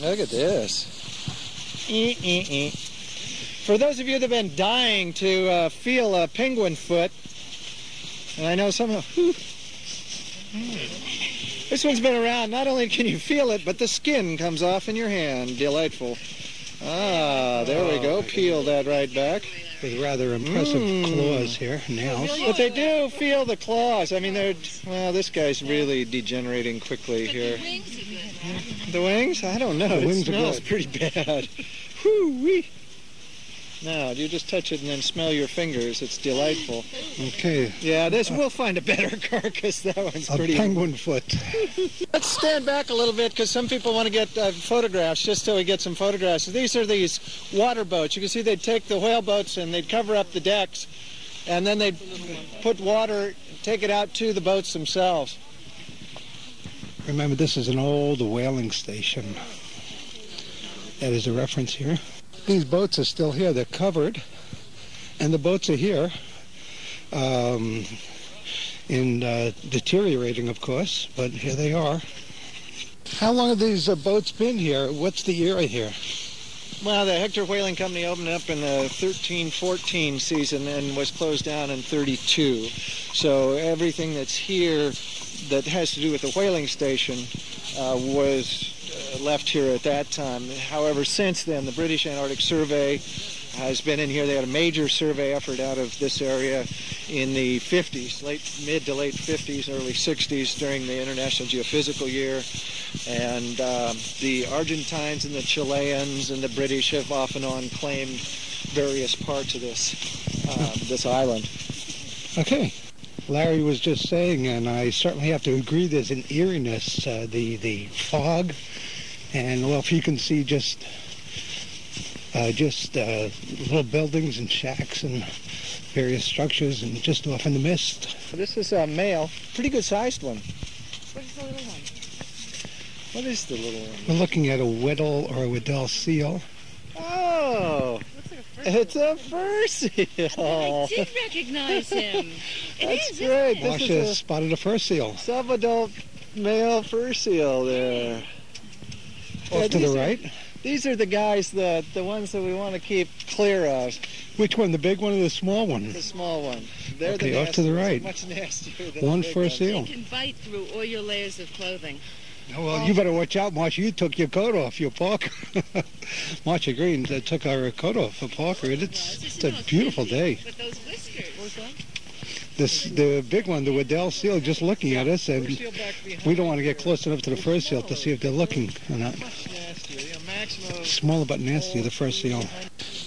Look at this. Eh, eh, eh. For those of you that have been dying to uh, feel a penguin foot, and I know some of this one's been around. Not only can you feel it, but the skin comes off in your hand. Delightful. Ah, there we go. Peel that right back. With rather impressive Mm. claws here, nails. But they do feel the claws. I mean, they're well. This guy's really degenerating quickly here. The wings? I don't know. The it wings are smells pretty bad. Whoo wee. Now, you just touch it and then smell your fingers. It's delightful. Okay, Yeah, this we'll find a better carcass. That one's a pretty. penguin foot. Let's stand back a little bit because some people want to get uh, photographs just so we get some photographs. These are these water boats. You can see they'd take the whale boats and they'd cover up the decks and then they'd put water, take it out to the boats themselves. Remember, this is an old whaling station. That is a reference here. These boats are still here. They're covered, and the boats are here. Um, in uh, deteriorating, of course, but here they are. How long have these uh, boats been here? What's the era here? Well, the Hector Whaling Company opened up in the 13-14 season and was closed down in 32. So everything that's here that has to do with the whaling station uh, was uh, left here at that time. However, since then, the British Antarctic Survey has been in here. They had a major survey effort out of this area in the 50s, late mid to late 50s, early 60s during the International Geophysical Year. And um, the Argentines and the Chileans and the British have off and on claimed various parts of this um, this island. Okay. Larry was just saying, and I certainly have to agree, there's an eeriness, uh, the, the fog, and well, if you can see just uh, just uh, little buildings and shacks and various structures and just off in the mist. This is a male, pretty good sized one. What is the little one? What is the little one? We're looking at a Weddell or a Weddell seal. Oh, it's a fur seal. I did recognize him. It That's is, great. Isn't it? This is a- spotted a fur seal. Sub-adult male fur seal there. Yeah, Off to the these are- right. These are the guys, the the ones that we want to keep clear of. Which one, the big one or the small one? The small one. They're Okay, the off to the right. Much nastier than One the big fur seal. They can bite through all your layers of clothing. Oh, well, you better watch out, Marcia. You took your coat off, your parka. Marcia Green uh, took our coat off for Parker. and It's, it's a beautiful day. With those whiskers. This the big one, the Weddell seal, just looking at us, and seal back behind we don't want to get close enough to the fur seal to see if they're looking or not. Much nastier. You know, maximum of Smaller but nasty, the fur seal.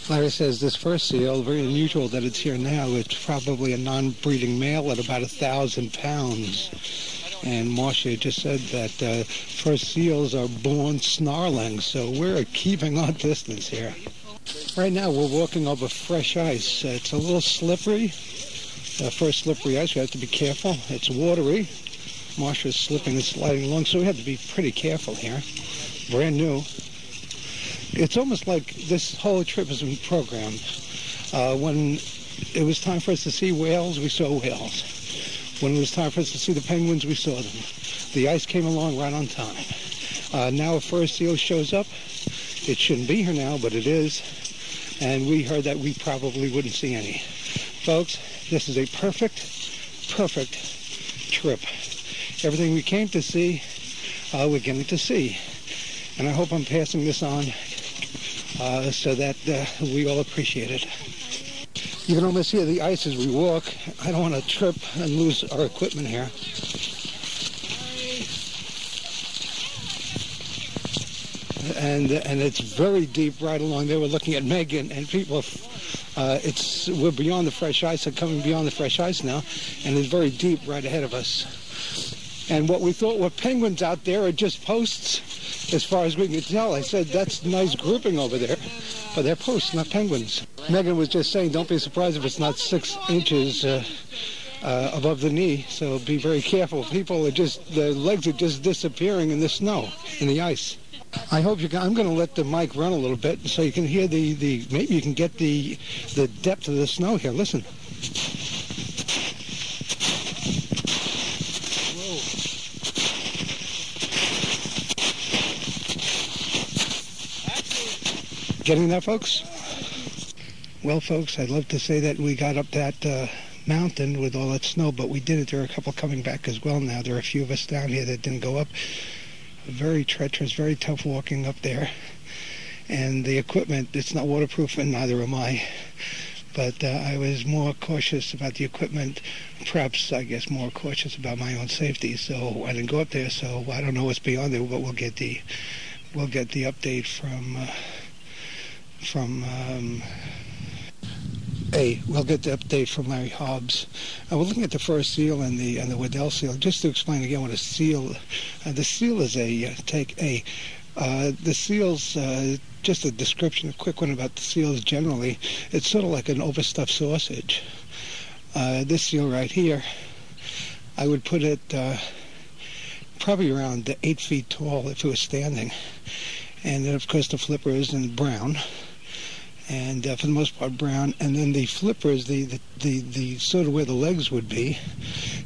Larry says this fur seal, very unusual that it's here now. It's probably a non-breeding male at about a thousand pounds. And Marcia just said that uh, fur seals are born snarling, so we're keeping our distance here. Right now we're walking over fresh ice. Uh, it's a little slippery. Uh, first slippery ice, we have to be careful. It's watery. Marcia's slipping and sliding along, so we have to be pretty careful here. Brand new. It's almost like this whole trip has been programmed. Uh, when it was time for us to see whales, we saw whales. When it was time for us to see the penguins, we saw them. The ice came along right on time. Uh, now a fur seal shows up. It shouldn't be here now, but it is. And we heard that we probably wouldn't see any. Folks, this is a perfect, perfect trip. Everything we came to see, uh, we're getting to see. And I hope I'm passing this on uh, so that uh, we all appreciate it. You can almost hear the ice as we walk. I don't want to trip and lose our equipment here. And and it's very deep right along there. We're looking at Megan and people. Uh, it's we're beyond the fresh ice. We're coming beyond the fresh ice now, and it's very deep right ahead of us. And what we thought were penguins out there are just posts, as far as we can tell. I said that's nice grouping over there, but they're posts, not penguins. Megan was just saying, don't be surprised if it's not six inches uh, uh, above the knee. So be very careful. People are just their legs are just disappearing in the snow, in the ice. I hope you can. I'm going to let the mic run a little bit so you can hear the, the maybe you can get the the depth of the snow here. Listen. Getting that, folks? Well, folks, I'd love to say that we got up that uh, mountain with all that snow, but we did it. There are a couple coming back as well now. There are a few of us down here that didn't go up. Very treacherous, very tough walking up there. And the equipment, it's not waterproof, and neither am I. But uh, I was more cautious about the equipment, perhaps, I guess, more cautious about my own safety. So I didn't go up there, so I don't know what's beyond there, but we'll get the, we'll get the update from, uh, from, um, Hey, we'll get the update from Larry Hobbs. Uh, we're looking at the fur seal and the and the Weddell seal. Just to explain again what a seal, uh, the seal is a uh, take a. Uh, the seals, uh, just a description, a quick one about the seals generally. It's sort of like an overstuffed sausage. Uh, this seal right here, I would put it probably around eight feet tall if it was standing. And then, of course, the flipper is in brown and uh, for the most part brown. And then the flippers, the the, the, the sort of where the legs would be,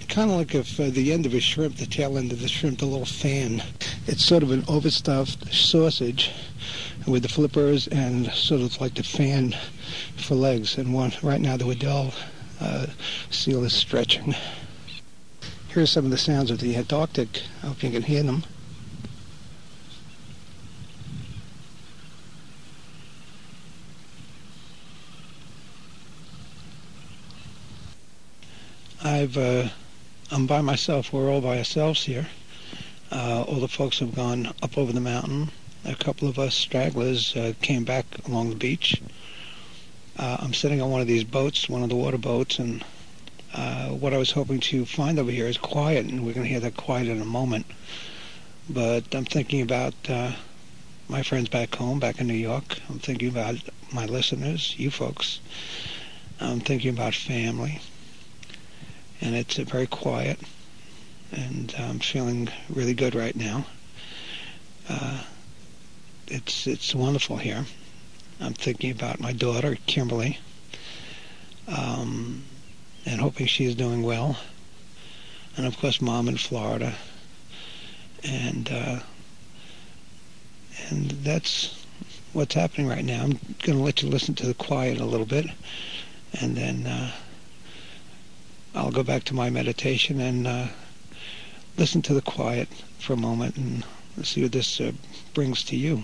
kind of like if uh, the end of a shrimp, the tail end of the shrimp, the little fan. It's sort of an overstuffed sausage with the flippers and sort of like the fan for legs. And one right now the Weddell uh, seal is stretching. Here's some of the sounds of the Antarctic. I hope you can hear them. I've uh, I'm by myself. We're all by ourselves here. Uh, all the folks have gone up over the mountain. A couple of us stragglers uh, came back along the beach. Uh, I'm sitting on one of these boats, one of the water boats, and uh, what I was hoping to find over here is quiet, and we're going to hear that quiet in a moment. But I'm thinking about uh, my friends back home, back in New York. I'm thinking about my listeners, you folks. I'm thinking about family and it's very quiet, and I'm feeling really good right now. Uh, it's it's wonderful here. I'm thinking about my daughter Kimberly, um, and hoping she's doing well, and of course mom in Florida, and uh, and that's what's happening right now. I'm going to let you listen to the quiet a little bit, and then. Uh, I'll go back to my meditation and uh, listen to the quiet for a moment and see what this uh, brings to you.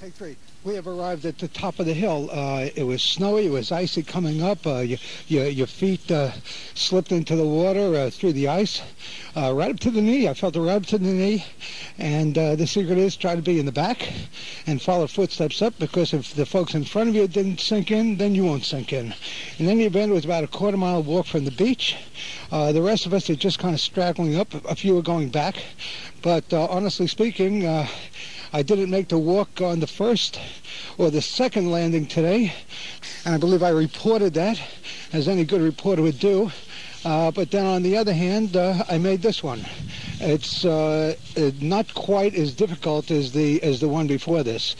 Take three. We have arrived at the top of the hill. Uh, it was snowy. It was icy coming up. Uh, you, you, your feet uh, slipped into the water uh, through the ice, uh, right up to the knee. I felt it right up to the knee. And uh, the secret is try to be in the back and follow footsteps up because if the folks in front of you didn't sink in, then you won't sink in. In any event, it was about a quarter mile walk from the beach. the rest of us are just kind of straggling up. A few are going back. But honestly speaking, I didn't make the walk on the first or the second landing today, and I believe I reported that, as any good reporter would do. Uh, but then on the other hand, uh, I made this one. It's uh, not quite as difficult as the as the one before this.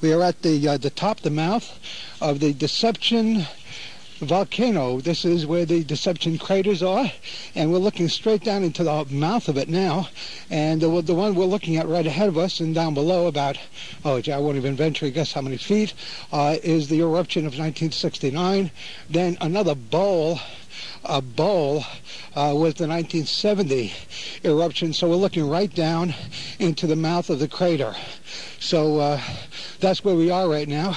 We are at the uh, the top, the mouth of the Deception volcano. This is where the Deception craters are, and we're looking straight down into the mouth of it now. And the, the one we're looking at right ahead of us and down below, about, oh, gee, I won't even venture guess how many feet, uh, is the eruption of 1969. Then another bowl a bowl uh, was the 1970 eruption. So we're looking right down into the mouth of the crater. So uh, that's where we are right now.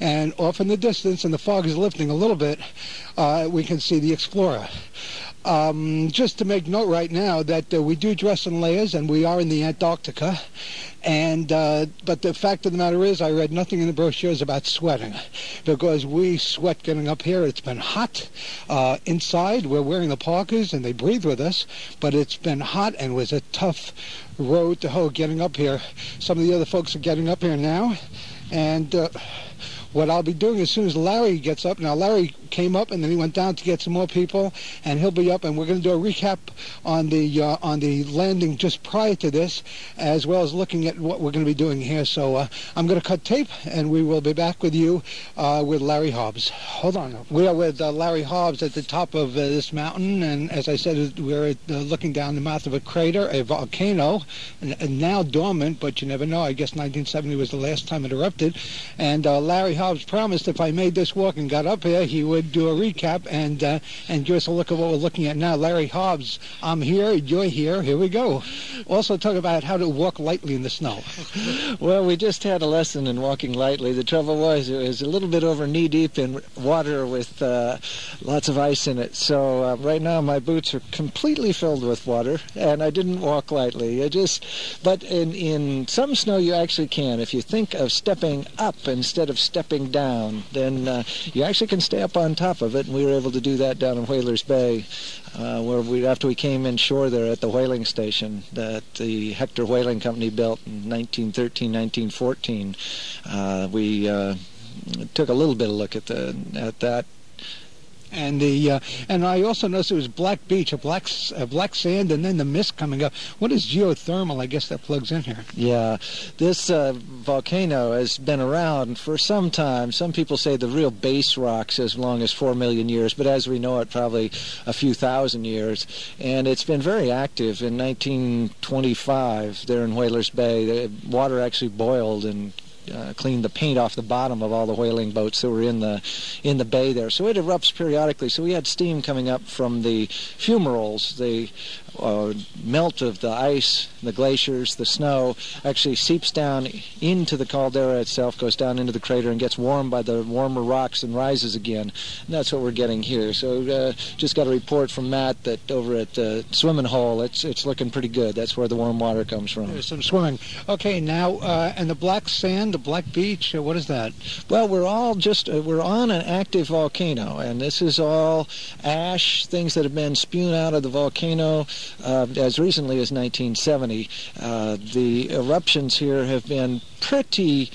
And off in the distance, and the fog is lifting a little bit, uh, we can see the Explorer. Um, just to make note right now that uh, we do dress in layers and we are in the Antarctica. And uh, but the fact of the matter is, I read nothing in the brochures about sweating, because we sweat getting up here. It's been hot uh, inside. We're wearing the parkas and they breathe with us, but it's been hot and was a tough road to hoe getting up here. Some of the other folks are getting up here now, and. What I'll be doing as soon as Larry gets up. Now, Larry came up and then he went down to get some more people, and he'll be up, and we're going to do a recap on the uh, on the landing just prior to this, as well as looking at what we're going to be doing here. So uh, I'm going to cut tape, and we will be back with you uh, with Larry Hobbs. Hold on, we are with uh, Larry Hobbs at the top of uh, this mountain, and as I said, we're uh, looking down the mouth of a crater, a volcano, now dormant, but you never know. I guess 1970 was the last time it erupted, and Larry Hobbs promised if I made this walk and got up here, he would do a recap and and give us a look at what we're looking at now. Larry Hobbs, I'm here, you're here, here we go. Also talk about how to walk lightly in the snow. well, we just had a lesson in walking lightly. The trouble was it was a little bit over knee deep in water with uh, lots of ice in it. So uh, right now my boots are completely filled with water, and I didn't walk lightly. I just, but in in some snow you actually can. If you think of stepping up instead of stepping down, then uh, you actually can stay up on top of it, and we were able to do that down in Whalers Bay uh, where we after we came inshore there at the whaling station that the Hector Whaling Company built in 1913, 1914. Uh, we uh, took a little bit of look at the at that and the uh, and I also noticed it was black beach, a black a black sand, and then the mist coming up. What is geothermal? I guess that plugs in here. Yeah, this uh, volcano has been around for some time. Some people say the real base rocks as long as four million years, but as we know it, probably a few thousand years. And it's been very active. In 1925, there in Whalers Bay, the water actually boiled and uh, cleaned the paint off the bottom of all the whaling boats that were in the in the bay there. So it erupts periodically. So we had steam coming up from the fumaroles, the uh, melt of the ice, the glaciers, the snow actually seeps down into the caldera itself, goes down into the crater, and gets warmed by the warmer rocks and rises again. And that's what we're getting here. So uh, just got a report from Matt that over at the swimming hole, it's it's looking pretty good. That's where the warm water comes from. There's some swimming. Okay, now uh, and the black sand, the black beach. Uh, what is that? Well, we're all just uh, we're on an active volcano, and this is all ash, things that have been spewed out of the volcano uh, as recently as 1970. Uh, the eruptions here have been pretty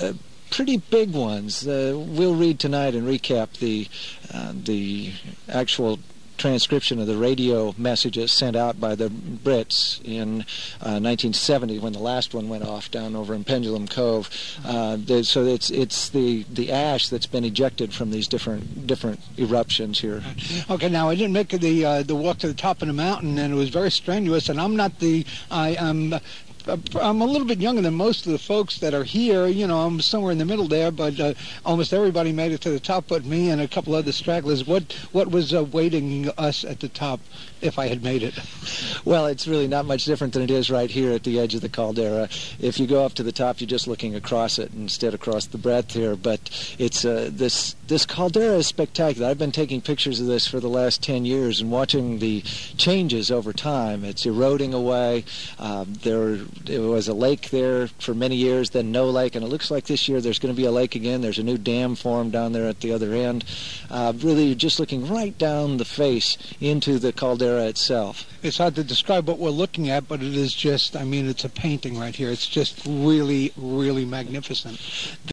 uh, pretty big ones. Uh, we'll read tonight and recap the uh, the actual transcription of the radio messages sent out by the Brits in uh, 1970 when the last one went off down over in Pendulum Cove. Uh, so it's it's the the ash that's been ejected from these different different eruptions here. Okay, now I didn't make the uh, the walk to the top of the mountain, and it was very strenuous. And I'm not the I am I'm a little bit younger than most of the folks that are here. You know, I'm somewhere in the middle there, but uh, almost everybody made it to the top but me and a couple other stragglers. What what was uh, waiting us at the top if I had made it? Well, it's really not much different than it is right here at the edge of the caldera. If you go up to the top, you're just looking across it instead across the breadth here. But it's uh, this this caldera is spectacular. I've been taking pictures of this for the last 10 years and watching the changes over time. It's eroding away. Um, there there was a lake there for many years, then no lake, and it looks like this year there's going to be a lake again. There's a new dam formed down there at the other end. Uh, really, just looking right down the face into the caldera itself. It's hard to describe what we're looking at, but it is just, I mean, it's a painting right here. It's just really, really magnificent.